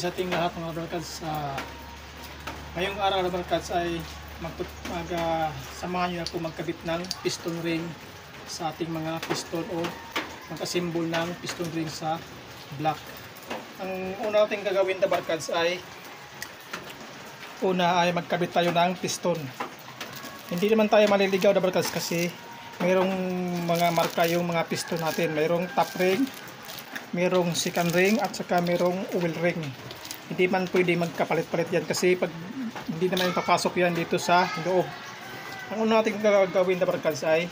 sa ating lahat mga barkads. Uh, ngayong araw na barkads ay magtut mag, uh, samahan niyo ako magkabit ng piston ring sa ating mga piston o mag-assemble ng piston ring sa block. Ang una natin gagawin na barkads ay una ay magkabit tayo ng piston. Hindi naman tayo maliligaw na barkads kasi mayroong mga marka yung mga piston natin. Mayroong top ring, merong second ring at saka merong oil ring. Hindi man pwede magkapalit-palit yan kasi pag hindi naman papasok yan dito sa loob. Ang una natin gagawin na barkads ay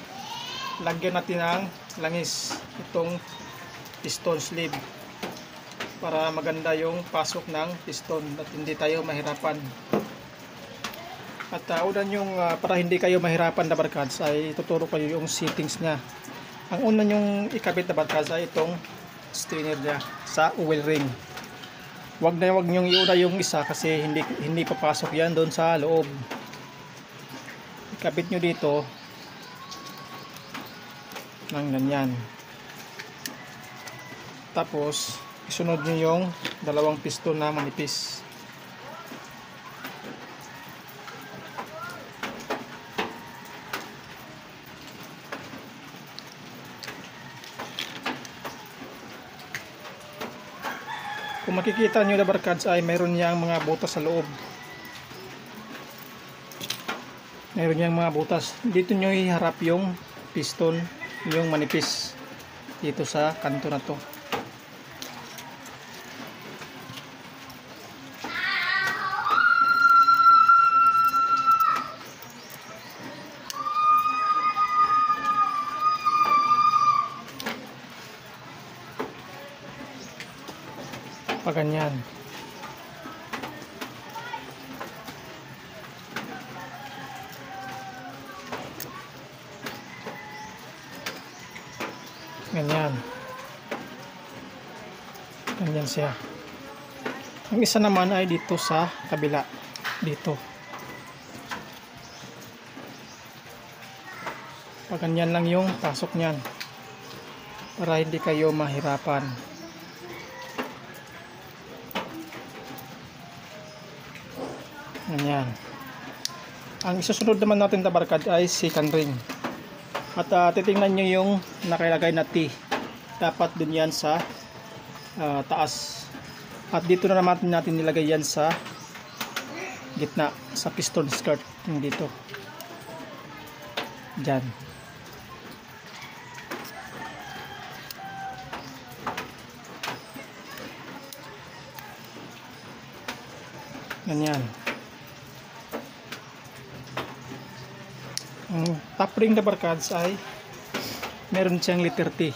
lagyan natin ng langis itong piston sleeve para maganda yung pasok ng piston at hindi tayo mahirapan. At uh, unan yung uh, para hindi kayo mahirapan na barkads ay tuturo kayo yung settings niya. Ang una yung ikabit na barkads ay itong strainer niya sa oil ring. Wag na wag niyo iuna yung isa kasi hindi hindi papasok yan doon sa loob. Ikabit nyo dito ng ganyan. Tapos isunod nyo yung dalawang piston na manipis. Kung makikita nyo na barkads ay mayroon niyang mga butas sa loob. Mayroon niyang mga butas. Dito nyo iharap yung piston, yung manipis dito sa kanto na to. Ganyan ganyan. Ganyan siya. Ang isa naman ay dito sa kabila. Dito. Pa ganyan lang yung pasok niyan. Para hindi kayo mahirapan Ganyan. Ang isusunod naman natin na barkad ay second ring. At uh, titingnan nyo yung nakalagay na T. Dapat dun yan sa uh, taas. At dito na naman natin nilagay yan sa gitna, sa piston skirt. Yung dito. Diyan. Ganyan. Ang top ring na barkads ay meron siyang letter T.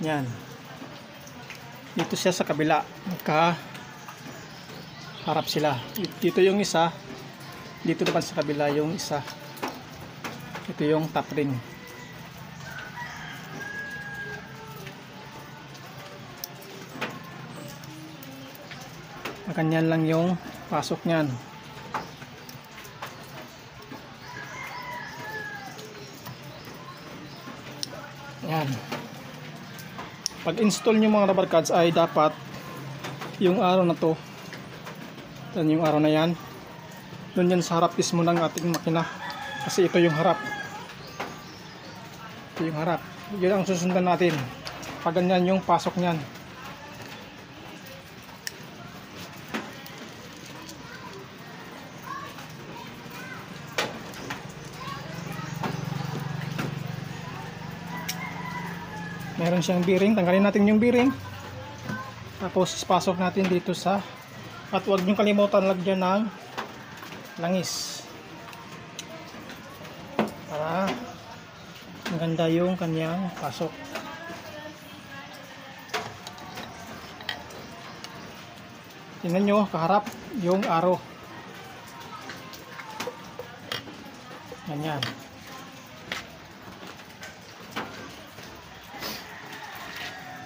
Yan. Dito siya sa kabila. Magka harap sila. Dito yung isa. Dito naman sa kabila yung isa. Ito yung top ring. Ganyan lang yung pasok niyan Pag install nyo mga rubber cards ay dapat yung araw na to yan yung araw na yan. Doon yan sa harap mismo ng ating makina. Kasi ito yung harap. Ito yung harap. Yun ang susundan natin. Pag ganyan yung pasok nyan siyang bearing. Tanggalin natin yung bearing. Tapos pasok natin dito sa at huwag nyo kalimutan lagyan ng langis. Para maganda yung kanyang pasok. Tingnan nyo kaharap yung aro ganyan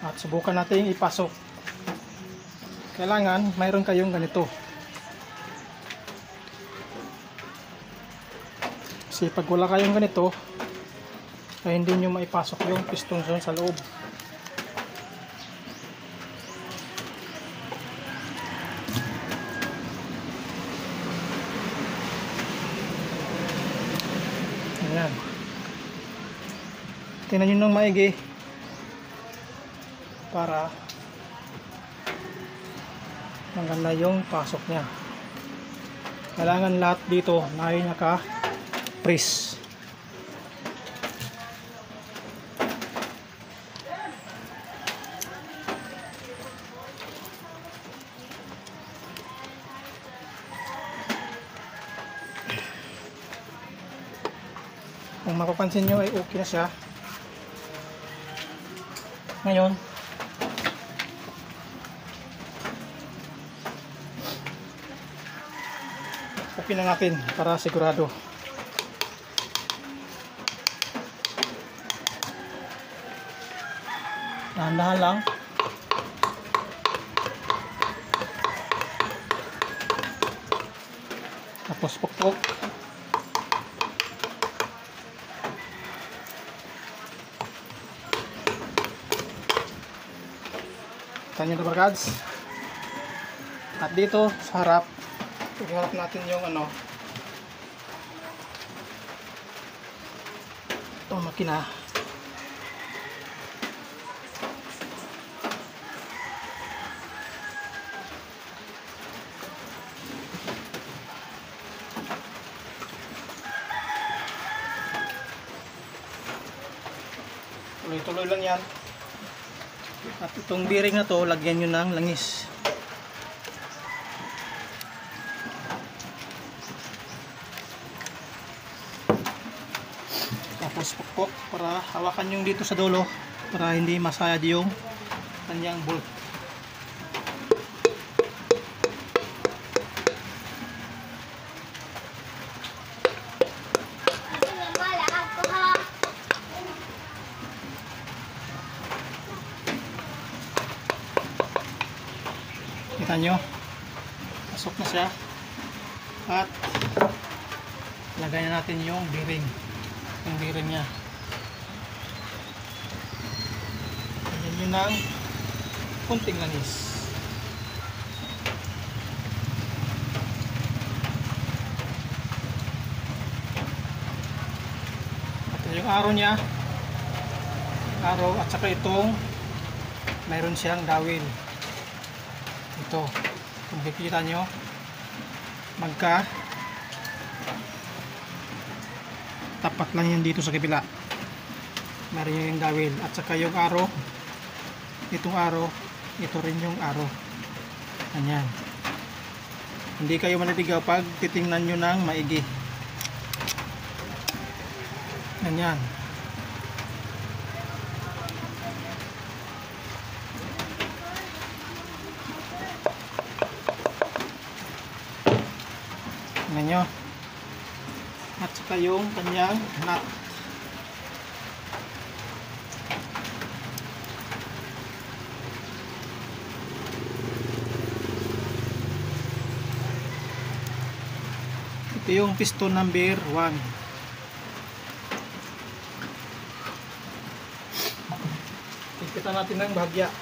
At subukan natin ipasok. Kailangan mayroon kayong ganito. Kasi pag wala kayong ganito, ay hindi nyo maipasok yung piston sa loob. Ayan. Tingnan nyo ng maigi. Para maganda yung pasok niya. Kailangan lahat dito na ay naka-freeze. Kung mapapansin nyo ay okay na siya. Ngayon, okay na natin para sigurado. Dahan-dahan lang. Tapos pukpok. Tanya na barkads. At dito sa harap, iharap natin yung ano, itong makina. Tuloy-tuloy lang yan. At itong bearing na to, lagyan nyo ng langis. Pukpok para hawakan yung dito sa dulo para hindi masayad yung kanyang bolt. Kita nyo? Pasok na siya. At lagay na natin yung bearing. Yung bearing niya. Nyo ng kunting langis. At yung araw niya. Araw at saka itong mayroon siyang dawil ito kung kikita nyo magka tapat lang yan dito sa kabila meron yung dawil at saka yung araw itong araw ito rin yung araw ganyan hindi kayo manitigaw pag titingnan nyo ng maigi ganyan Tingnan nyo. At saka yung kanyang nut. Ito yung piston number 1. Kita natin ng bahagya.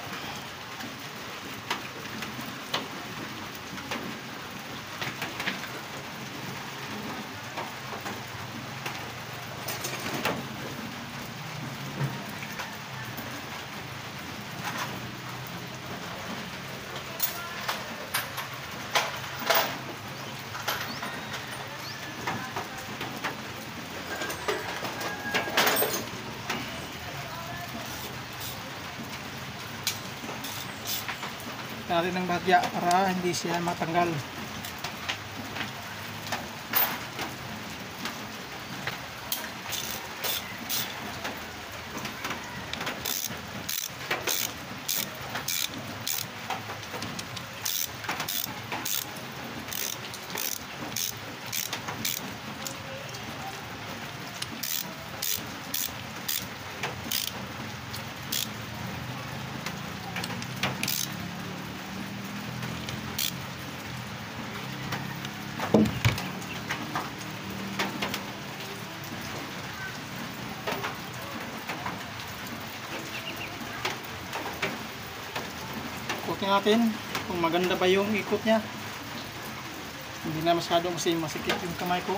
Natin ng bagya para hindi siya matanggal natin kung maganda ba yung ikot niya hindi na masyado kasi masikip yung kamay ko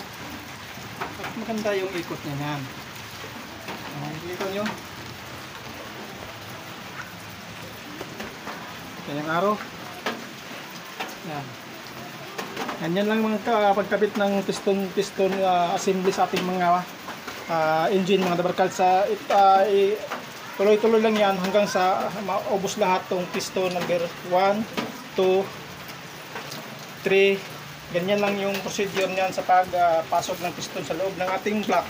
maganda yung ikot niya yan. Uh, ikot nyo. Yan yung araw. Yan. Yan yan lang mga pagkabit ng piston piston ah, assembly sa ating mga ah, engine mga dabarkal sa i- tuloy-tuloy lang yan hanggang sa maubos lahat tong piston number 1, 2, 3 ganyan lang yung procedure niyan sa pagpasok ng piston sa loob ng ating block.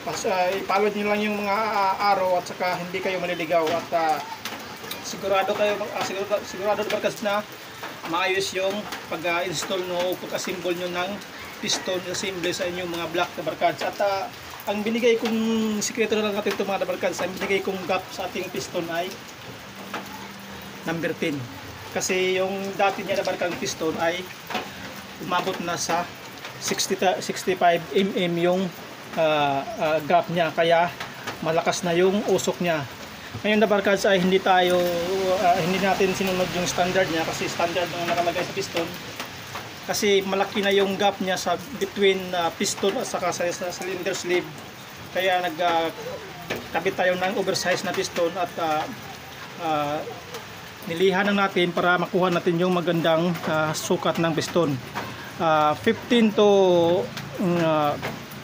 Pas, uh, ipalod nyo lang yung mga ah, araw at saka hindi kayo maliligaw at ah, sigurado kayo ah, sigurado, sigurado barkas na maayos yung pag-install no pag-assemble nyo ng piston assembly sa inyong mga block na barkads. At ah, ang binigay kong sikreto na lang natin ito mga barkads ang binigay kong gap sa ating piston ay number 10 kasi yung dati niya na barkang piston ay umabot na sa 60, ta- 65 mm yung ah, ah, gap niya. Kaya malakas na yung usok niya. Ngayon na barkads ay hindi tayo ah, hindi natin sinunod yung standard niya kasi standard ang nakalagay sa piston kasi malaki na yung gap niya sa between ah, piston at saka sa, sa cylinder sleeve kaya nag ah, kabit tayo ng oversize na piston at ah, ah, nilihan na natin para makuha natin yung magandang ah, sukat ng piston. Ah, 15 to mm, ah,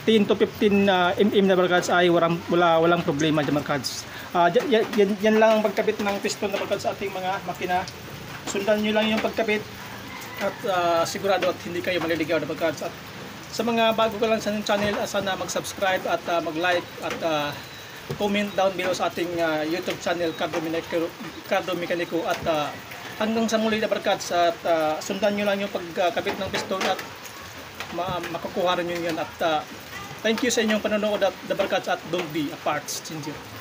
10 to 15 na mm na barkads ay walang, wala, walang problema dyan barkads. Yan, yan- yan lang ang pagkabit ng piston na barkads sa ating mga makina. Sundan nyo lang yung pagkabit at ah, sigurado at hindi kayo maliligaw na barkads. At sa mga bago ka lang sa channel, ah, sana mag-subscribe at ah, mag-like at ah, comment down below sa ating ah, YouTube channel Cardo Mecanico, at ah, hanggang sa muli na barkads at ah, sundan nyo lang yung pagkabit ng piston at ma makukuha rin nyo yan at ah, thank you sa inyong panonood at the barkads at don't be apart. Chinchir.